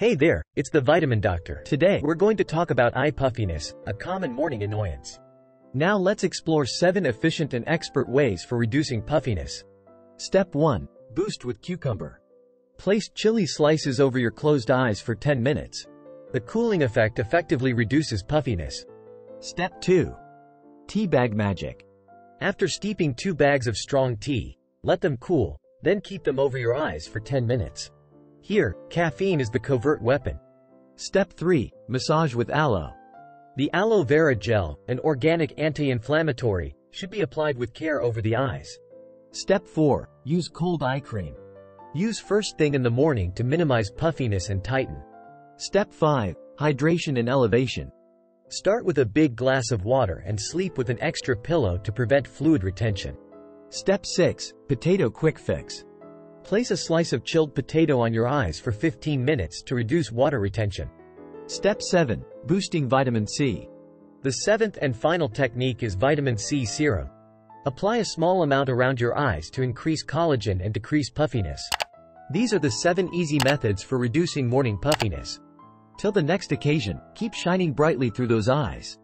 Hey there, it's the Vitamin Doctor. Today, we're going to talk about eye puffiness, a common morning annoyance. Now let's explore 7 efficient and expert ways for reducing puffiness. Step 1. Boost with cucumber. Place chilly slices over your closed eyes for 10 minutes. The cooling effect effectively reduces puffiness. Step 2. Tea bag magic. After steeping 2 bags of strong tea, let them cool, then keep them over your eyes for 10 minutes. Here, caffeine is the covert weapon. Step 3. Massage with aloe. The aloe vera gel, an organic anti-inflammatory, should be applied with care over the eyes. Step 4. Use cold eye cream. Use first thing in the morning to minimize puffiness and tighten. Step 5. Hydration and elevation. Start with a big glass of water and sleep with an extra pillow to prevent fluid retention. Step 6. Potato Quick Fix. Place a slice of chilled potato on your eyes for 15 minutes to reduce water retention. Step 7. Boosting vitamin C. The seventh and final technique is vitamin C serum. Apply a small amount around your eyes to increase collagen and decrease puffiness. These are the 7 easy methods for reducing morning puffiness. Till the next occasion, keep shining brightly through those eyes.